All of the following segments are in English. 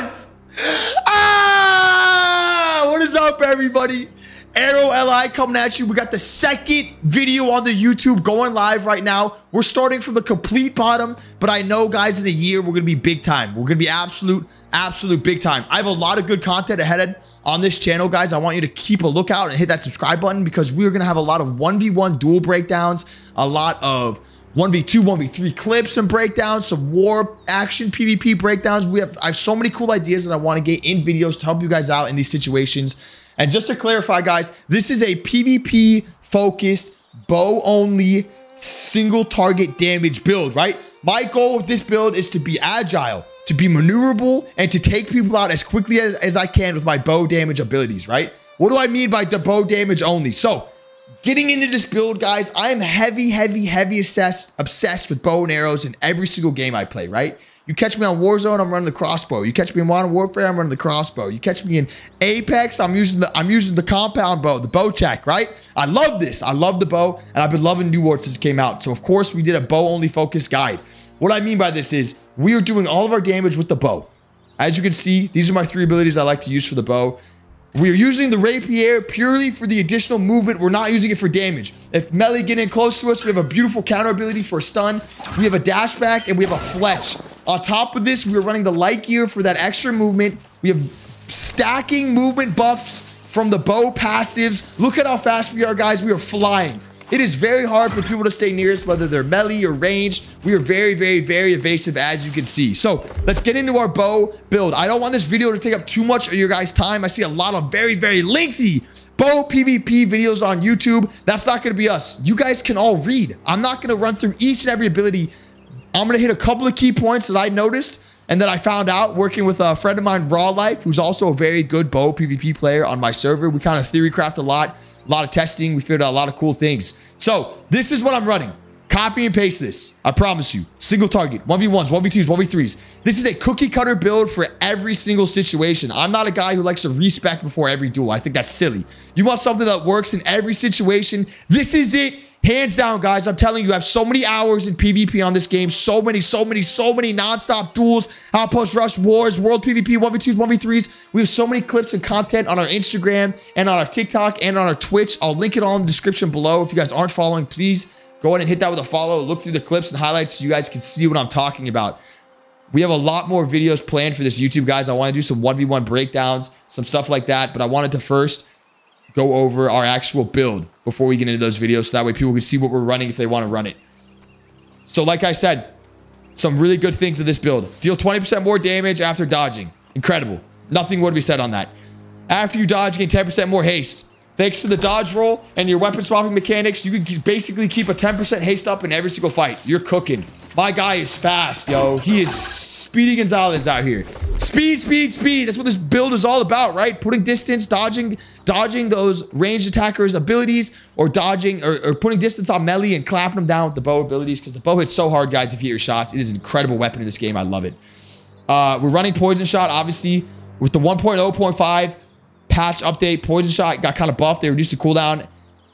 guys? Ah! What is up, everybody? ArrowLi coming at you. We got the second video on the YouTube going live right now. We're starting from the complete bottom, but I know, guys, in a year, we're going to be big time. We're going to be absolute, absolute big time. I have a lot of good content ahead on this channel, guys. I want you to keep a lookout and hit that subscribe button because we're going to have a lot of 1v1 duel breakdowns, a lot of 1v2, 1v3 clips and breakdowns, some war action PvP breakdowns. We have I have so many cool ideas that I want to get in videos to help you guys out in these situations. And just to clarify, guys, this is a PvP focused, bow only, single target damage build, right? My goal with this build is to be agile, to be maneuverable, and to take people out as quickly as, as I can with my bow damage abilities, right? What do I mean by the bow damage only? So Getting into this build, guys, I am heavy, heavy, heavy obsessed, obsessed with bow and arrows in every single game I play, right? You catch me on Warzone, I'm running the crossbow. You catch me in Modern Warfare, I'm running the crossbow. You catch me in Apex, I'm using the I'm using the compound bow, the Bocek, right? I love this. I love the bow, and I've been loving New World since it came out. So of course we did a bow only focused guide. What I mean by this is we are doing all of our damage with the bow. As you can see, these are my three abilities I like to use for the bow. We're using the rapier purely for the additional movement. We're not using it for damage. If melee get in close to us, we have a beautiful counter ability for a stun. We have a dash back and we have a fleche. On top of this, we're running the light gear for that extra movement. We have stacking movement buffs from the bow passives. Look at how fast we are, guys. We are flying. It is very hard for people to stay near us, whether they're melee or ranged. We are very, very, very evasive, as you can see. So let's get into our bow build. I don't want this video to take up too much of your guys' time. I see a lot of very, very lengthy bow PvP videos on YouTube. That's not going to be us. You guys can all read. I'm not going to run through each and every ability. I'm going to hit a couple of key points that I noticed and that I found out working with a friend of mine, Raw Life, who's also a very good bow PvP player on my server. We kind of theory craft a lot a lot of testing. We figured out a lot of cool things. So this is what I'm running. Copy and paste this. I promise you. Single target, 1v1s, 1v2s, 1v3s. This is a cookie cutter build for every single situation. I'm not a guy who likes to respec before every duel. I think that's silly. You want something that works in every situation. This is it. Hands down, guys, I'm telling you, I have so many hours in PvP on this game. So many, so many, so many nonstop duels, outpost rush, wars, world PvP, 1v2s, 1v3s. We have so many clips and content on our Instagram and on our TikTok and on our Twitch. I'll link it all in the description below. If you guys aren't following, please go ahead and hit that with a follow. Look through the clips and highlights so you guys can see what I'm talking about. We have a lot more videos planned for this YouTube, guys. I want to do some 1v1 breakdowns, some stuff like that. But I wanted to first go over our actual build before we get into those videos. So that way people can see what we're running if they want to run it. So like I said, some really good things of this build. Deal 20% more damage after dodging. Incredible. Nothing to be said on that. After you dodge, gain 10% more haste. Thanks to the dodge roll and your weapon swapping mechanics, you can basically keep a 10% haste up in every single fight. You're cooking. My guy is fast, yo. He is Speedy Gonzalez out here. Speed, speed, speed. That's what this build is all about, right? Putting distance, dodging, dodging those ranged attackers' abilities, or dodging, or, or putting distance on melee and clapping them down with the bow abilities, because the bow hits so hard, guys, if you hit your shots. It is an incredible weapon in this game. I love it. Uh, we're running Poison Shot, obviously, with the 1.0.5 patch update. Poison Shot got kind of buffed. They reduced the cooldown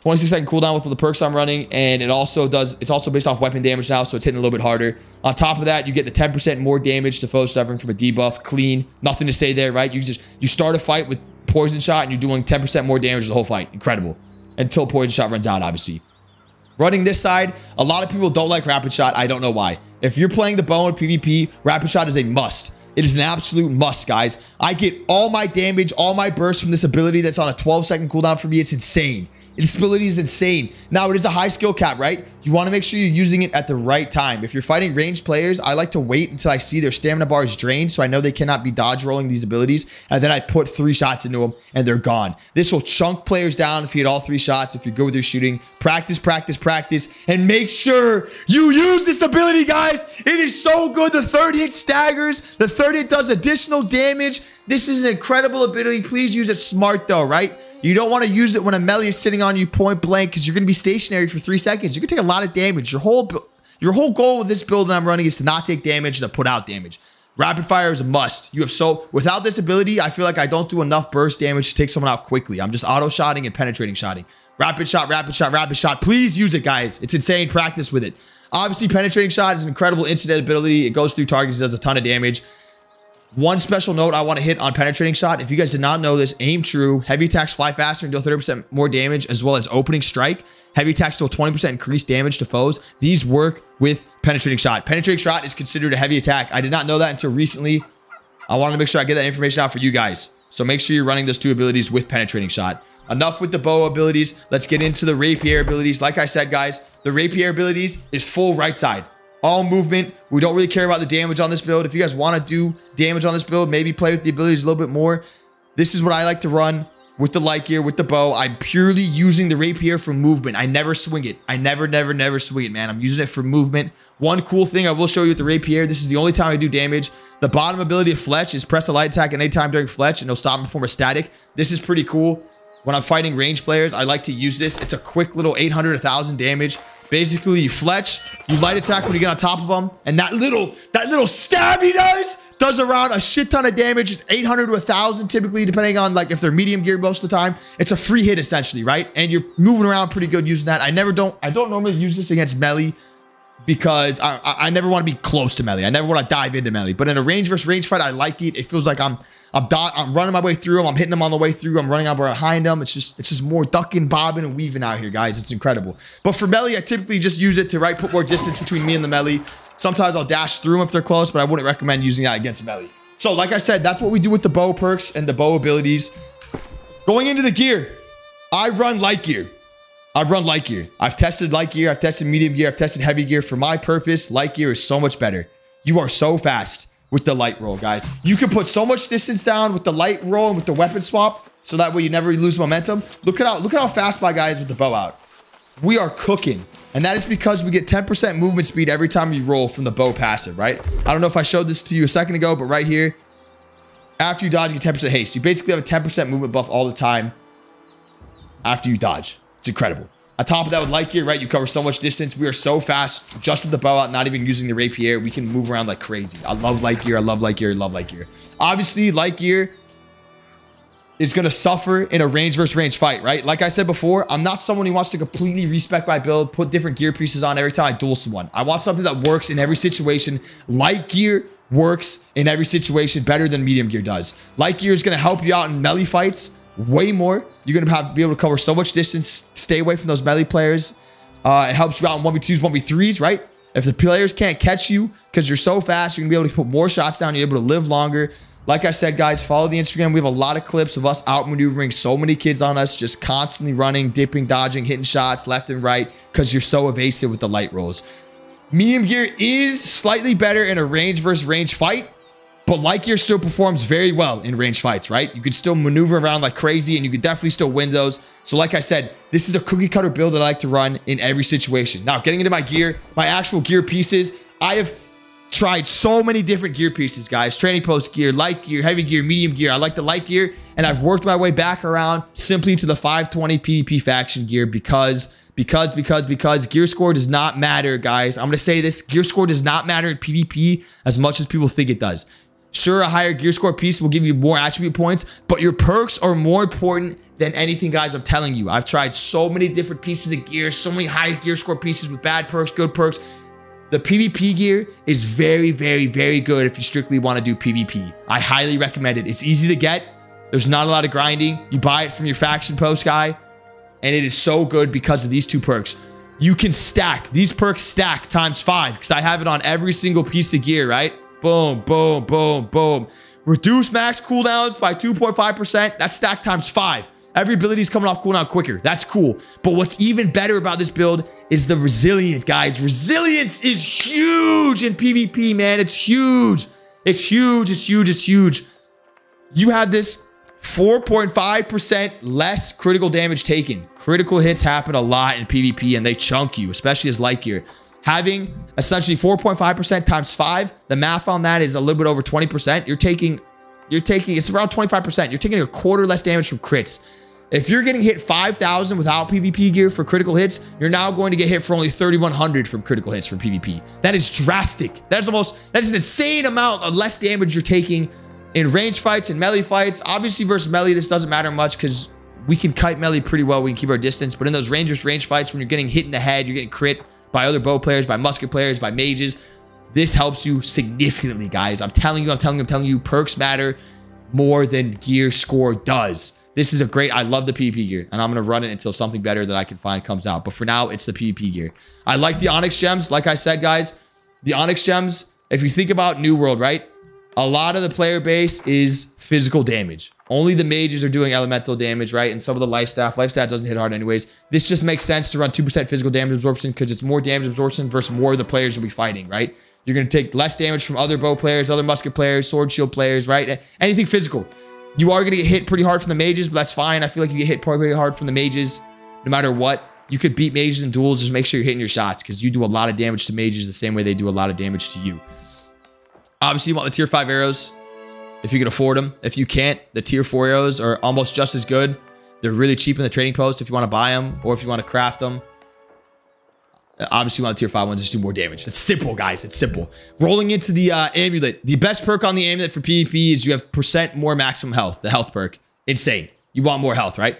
26 second cooldown with the perks I'm running, and it also does, it's also based off weapon damage now, so it's hitting a little bit harder. On top of that, you get the 10% more damage to foes suffering from a debuff, clean, nothing to say there, right? You just, you start a fight with poison shot and you're doing 10% more damage the whole fight. Incredible. Until poison shot runs out, obviously. Running this side, a lot of people don't like rapid shot. I don't know why. If you're playing the in PvP, rapid shot is a must. It is an absolute must, guys. I get all my damage, all my bursts from this ability that's on a 12 second cooldown for me. It's insane. Its ability is insane. Now, it is a high skill cap, right? You want to make sure you're using it at the right time. If you're fighting ranged players, I like to wait until I see their stamina bar is drained so I know they cannot be dodge rolling these abilities. And then I put three shots into them and they're gone. This will chunk players down if you hit all three shots, if you're good with your shooting. Practice, practice, practice, and make sure you use this ability, guys. It is so good. The third hit staggers. The third hit does additional damage. This is an incredible ability. Please use it smart though, right? You don't want to use it when a melee is sitting on you point blank because you're going to be stationary for three seconds. You can take a lot of damage. Your whole your whole goal with this build that I'm running is to not take damage and to put out damage. Rapid fire is a must. You have so without this ability, I feel like I don't do enough burst damage to take someone out quickly. I'm just auto shotting and penetrating shotting. Rapid shot, rapid shot, rapid shot. Please use it, guys. It's insane. Practice with it. Obviously, penetrating shot is an incredible incident ability. It goes through targets, does a ton of damage. One special note I want to hit on penetrating shot. If you guys did not know this, aim true, heavy attacks fly faster and deal 30% more damage, as well as opening strike. Heavy attacks deal 20% increased damage to foes. These work with penetrating shot. Penetrating shot is considered a heavy attack. I did not know that until recently. I wanted to make sure I get that information out for you guys. So make sure you're running those two abilities with penetrating shot. Enough with the bow abilities. Let's get into the rapier abilities. Like I said, guys, the rapier abilities is full right side. All movement. We don't really care about the damage on this build. If you guys want to do damage on this build, maybe play with the abilities a little bit more. This is what I like to run with the light gear, with the bow. I'm purely using the rapier for movement. I never swing it. I never, never, never swing it, man. I'm using it for movement. One cool thing I will show you with the rapier, this is the only time I do damage. The bottom ability of Fleche is press a light attack at any time during Fleche and it'll stop in form of static. This is pretty cool. When I'm fighting range players, I like to use this. It's a quick little 800, 1000 damage. Basically, you fletch, you light attack when you get on top of them, and that little that little stab he does does around a shit ton of damage. It's 800 to 1,000 typically, depending on like if they're medium gear most of the time. It's a free hit essentially, right? And you're moving around pretty good using that. I never don't I don't normally use this against melee because I, I, never want to be close to melee. I never want to dive into melee. But in a range versus range fight, I like it. It feels like I'm I'm, dot, I'm running my way through them. I'm hitting them on the way through. I'm running up behind them. It's just it's just more ducking, bobbing, and weaving out here, guys. It's incredible. But for melee, I typically just use it to right put more distance between me and the melee. Sometimes I'll dash through them if they're close, but I wouldn't recommend using that against melee. So like I said, that's what we do with the bow perks and the bow abilities. Going into the gear, I run light gear. I've run light gear. I've tested light gear. I've tested medium gear. I've tested heavy gear. For my purpose, light gear is so much better. You are so fast with the light roll, guys. You can put so much distance down with the light roll and with the weapon swap, so that way you never lose momentum. Look at how look at how fast my guy is with the bow out. We are cooking. And that is because we get 10% movement speed every time you roll from the bow passive, right? I don't know if I showed this to you a second ago, but right here, after you dodge, you get 10% haste. You basically have a 10% movement buff all the time after you dodge. It's incredible. On top of that, with light gear, right, you cover so much distance. We are so fast, just with the bow out, not even using the rapier. We can move around like crazy. I love light gear. I love light gear. I love light gear. Obviously, light gear is going to suffer in a range versus range fight, right? Like I said before, I'm not someone who wants to completely respec my build, put different gear pieces on every time I duel someone. I want something that works in every situation. Light gear works in every situation better than medium gear does. Light gear is going to help you out in melee fights way more. You're to have be able to cover so much distance, stay away from those melee players. Uh, it helps you out in 1v2s, 1v3s, right? If the players can't catch you because you're so fast, you're to be able to put more shots down. You're able to live longer. Like I said, guys, follow the Instagram. We have a lot of clips of us outmaneuvering so many kids on us, just constantly running, dipping, dodging, hitting shots left and right because you're so evasive with the light rolls. Medium gear is slightly better in a range versus range fight, but light gear still performs very well in range fights, right? You could still maneuver around like crazy and you could definitely still win those. So like I said, this is a cookie cutter build that I like to run in every situation. Now, getting into my gear, my actual gear pieces, I have tried so many different gear pieces, guys. Training post gear, light gear, heavy gear, medium gear. I like the light gear and I've worked my way back around simply to the 520 PvP faction gear because because, because, because gear score does not matter, guys. I'm to say this. Gear score does not matter in PvP as much as people think it does. Sure, a higher gear score piece will give you more attribute points, but your perks are more important than anything, guys. I'm telling you. I've tried so many different pieces of gear, so many high gear score pieces with bad perks, good perks. The PvP gear is very, very, very good if you strictly want to do PvP. I highly recommend it. It's easy to get. There's not a lot of grinding. You buy it from your faction post guy, and it is so good because of these two perks. You can stack. These perks stack times five because I have it on every single piece of gear, right? Boom, boom, boom, boom. Reduce max cooldowns by 2.5%. That's stack times five. Every ability is coming off cooldown quicker. That's cool. But what's even better about this build is the resilient, guys. Resilience is huge in PvP, man. It's huge. It's huge. It's huge. It's huge. You have this 4.5% less critical damage taken. Critical hits happen a lot in PvP and they chunk you, especially as light gear having essentially 4.5% times five, the math on that is a little bit over 20%. You're taking, you're taking, it's around 25%. You're taking a quarter less damage from crits. If you're getting hit 5,000 without PvP gear for critical hits, you're now going to get hit for only 3,100 from critical hits from PvP. That is drastic. That's almost, that is an insane amount of less damage you're taking in range fights and melee fights. Obviously versus melee, this doesn't matter much because we can kite melee pretty well. We can keep our distance. But in those rangers range fights, when you're getting hit in the head, you're getting crit, by other bow players, by musket players, by mages. This helps you significantly, guys. I'm telling you, I'm telling you, I'm telling you, perks matter more than gear score does. This is a great, I love the PvP gear, and I'm going to run it until something better that I can find comes out. But for now, it's the PvP gear. I like the Onyx gems. Like I said, guys, the Onyx gems, if you think about New World, right? A lot of the player base is physical damage. Only the mages are doing elemental damage, right? And some of the life staff. Life staff doesn't hit hard anyways. This just makes sense to run 2% physical damage absorption because it's more damage absorption versus more of the players you'll be fighting, right? You're going to take less damage from other bow players, other musket players, sword shield players, right? Anything physical. You are going to get hit pretty hard from the mages, but that's fine. I feel like you get hit pretty hard from the mages no matter what. You could beat mages in duels. Just make sure you're hitting your shots because you do a lot of damage to mages the same way they do a lot of damage to you. Obviously, you want the tier 5 arrows if you can afford them. If you can't, the tier 4 arrows are almost just as good. They're really cheap in the trading post if you want to buy them or if you want to craft them. Obviously, you want the tier 5 ones just do more damage. It's simple, guys. It's simple. Rolling into the uh, amulet. The best perk on the amulet for PvP is you have percent more maximum health. The health perk. Insane. You want more health, right?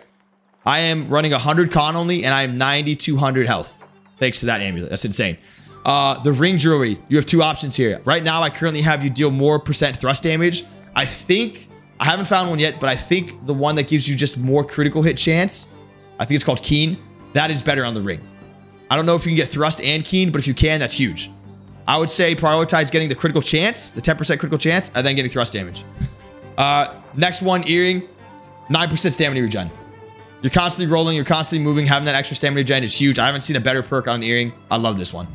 I am running 100 con only, and I am 9,200 health. Thanks to that amulet. That's insane. Uh, the ring jewelry. You have two options here. Right now, I currently have you deal more percent thrust damage. I think, I haven't found one yet, but I think the one that gives you just more critical hit chance, I think it's called Keen. That is better on the ring. I don't know if you can get thrust and keen, but if you can, that's huge. I would say prioritize getting the critical chance, the 10% critical chance, and then getting thrust damage. Uh, next one, earring, 9% stamina regen. You're constantly rolling, you're constantly moving, having that extra stamina regen is huge. I haven't seen a better perk on an earring. I love this one.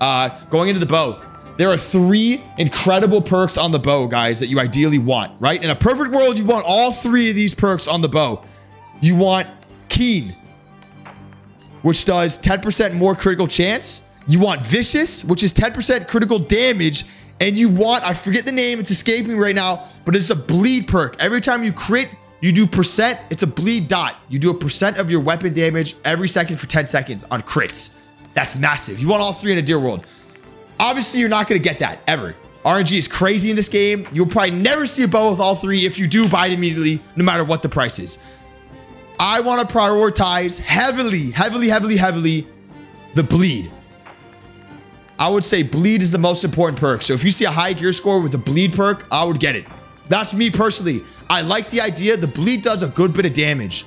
Uh, going into the bow, there are three incredible perks on the bow, guys, that you ideally want, right? In a perfect world, you want all three of these perks on the bow. You want Keen, which does 10% more critical chance. You want Vicious, which is 10% critical damage. And you want, I forget the name, it's escaping right now, but it's a bleed perk. Every time you crit, you do percent, it's a bleed dot. You do a percent of your weapon damage every second for 10 seconds on crits. That's massive. You want all three in a deer world. Obviously, you're not going to get that ever. RNG is crazy in this game. You'll probably never see a bow with all three if you do buy it immediately, no matter what the price is. I want to prioritize heavily, heavily, heavily, heavily the bleed. I would say bleed is the most important perk. So if you see a high gear score with a bleed perk, I would get it. That's me personally. I like the idea. The bleed does a good bit of damage.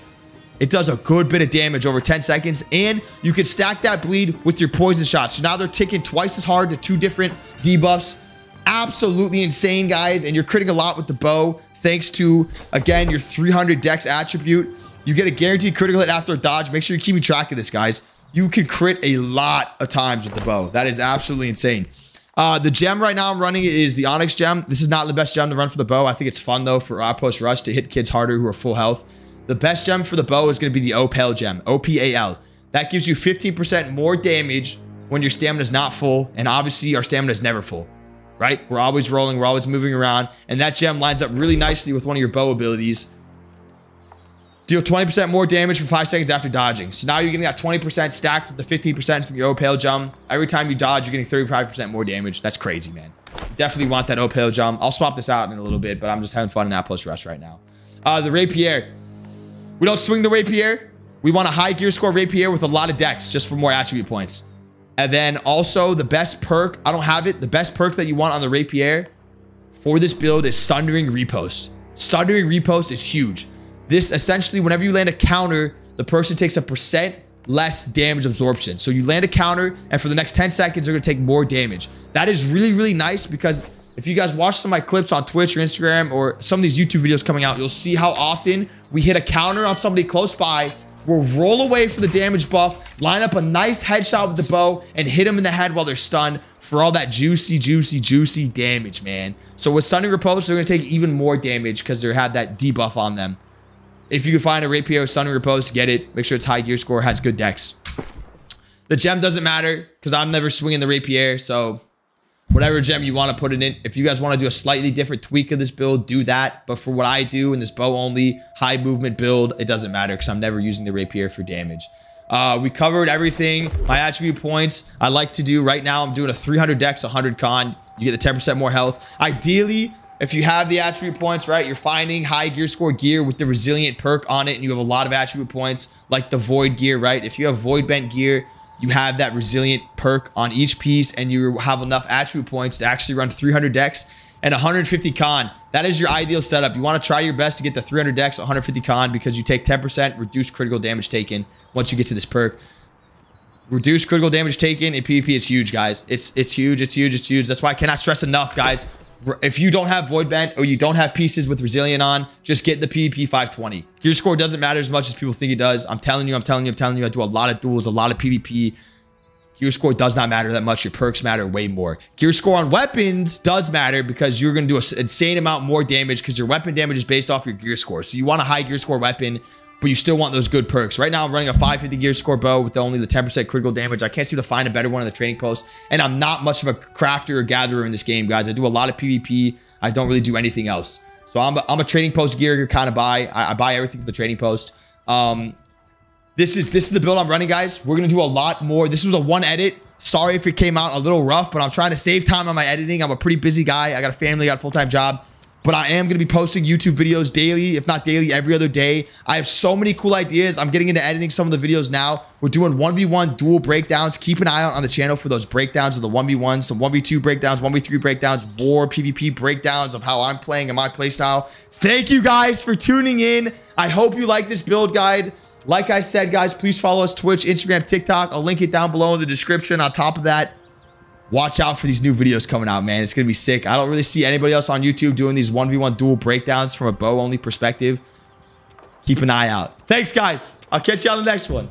It does a good bit of damage over 10 seconds, and you can stack that bleed with your poison shots. So now they're ticking twice as hard to two different debuffs. Absolutely insane, guys, and you're critting a lot with the bow thanks to, again, your 300 dex attribute. You get a guaranteed critical hit after a dodge. Make sure you're keeping track of this, guys. You can crit a lot of times with the bow. That is absolutely insane. Uh, the gem right now I'm running is the Onyx gem. This is not the best gem to run for the bow. I think it's fun, though, for Outpost Rush to hit kids harder who are full health. The best gem for the bow is going to be the Opal gem, O-P-A-L. That gives you 15% more damage when your stamina is not full. And obviously, our stamina is never full, right? We're always rolling. We're always moving around. And that gem lines up really nicely with one of your bow abilities Deal 20% more damage for 5 seconds after dodging. So now you're getting that 20% stacked with the 15% from your Opal gem. Every time you dodge, you're getting 35% more damage. That's crazy, man. definitely want that Opal gem. I'll swap this out in a little bit, but I'm just having fun in Outpost Rush right now. Uh, the Rapier. We don't swing the Rapier. We want a high gear score Rapier with a lot of dex just for more attribute points. And then also the best perk, I don't have it. The best perk that you want on the Rapier for this build is Sundering Riposte. Sundering Riposte is huge. This essentially, whenever you land a counter, the person takes a percent less damage absorption. So you land a counter, and for the next 10 seconds, they're to take more damage. That is really, really nice because if you guys watch some of my clips on Twitch or Instagram or some of these YouTube videos coming out, you'll see how often we hit a counter on somebody close by, we'll roll away for the damage buff, line up a nice headshot with the bow, and hit them in the head while they're stunned for all that juicy, juicy, juicy damage, man. So with Stunning Riposte, they're going to take even more damage because they have that debuff on them. If you can find a Rapier Stunning Riposte, get it. Make sure it's high gear score, has good dex. The gem doesn't matter because I'm never swinging the Rapier. So whatever gem you want to put it in. If you guys want to do a slightly different tweak of this build, do that. But for what I do in this bow only high movement build, it doesn't matter because I'm never using the Rapier for damage. Uh, we covered everything. My attribute points, I like to do right now. I'm doing a 300 dex, 100 con. You get the 10% more health. Ideally, if you have the attribute points, right, you're finding high gear score gear with the resilient perk on it, and you have a lot of attribute points, like the void gear, right? If you have voidbent gear, you have that resilient perk on each piece and you have enough attribute points to actually run 300 dex and 150 con. That is your ideal setup. You want to try your best to get the 300 dex, 150 con because you take 10% reduced critical damage taken once you get to this perk. Reduced critical damage taken in PvP is huge, guys. It's it's huge, it's huge, it's huge. That's why I cannot stress enough, guys. If you don't have Voidbent or you don't have pieces with Resilient on, just get the PvP 520. Gear score doesn't matter as much as people think it does. I'm telling you, I'm telling you, I'm telling you, I do a lot of duels, a lot of PvP. Gear score does not matter that much. Your perks matter way more. Gear score on weapons does matter because you're going to do an insane amount more damage because your weapon damage is based off your gear score. So you want a high gear score weapon but you still want those good perks. Right now, I'm running a 550 gear score bow with only the 10% critical damage. I can't seem to find a better one in the trading post. And I'm not much of a crafter or gatherer in this game, guys. I do a lot of PvP. I don't really do anything else. So I'm a, I'm a trading post gear kind of buy. I, I, buy everything for the trading post. Um, this is this is the build I'm running, guys. We're gonna do a lot more. This was a one edit. Sorry if it came out a little rough, but I'm trying to save time on my editing. I'm a pretty busy guy. I got a family, got a full-time job but I am going to be posting YouTube videos daily, if not daily, every other day. I have so many cool ideas. I'm getting into editing some of the videos now. We're doing 1v1 duel breakdowns. Keep an eye out on the channel for those breakdowns of the 1v1, some 1v2 breakdowns, 1v3 breakdowns, war PvP breakdowns of how I'm playing and my playstyle. Thank you guys for tuning in. I hope you like this build guide. Like I said, guys, please follow us Twitch, Instagram, TikTok. I'll link it down below in the description. On top of that, watch out for these new videos coming out, man. It's going to be sick. I don't really see anybody else on YouTube doing these 1v1 duel breakdowns from a bow only perspective. Keep an eye out. Thanks, guys. I'll catch you on the next one.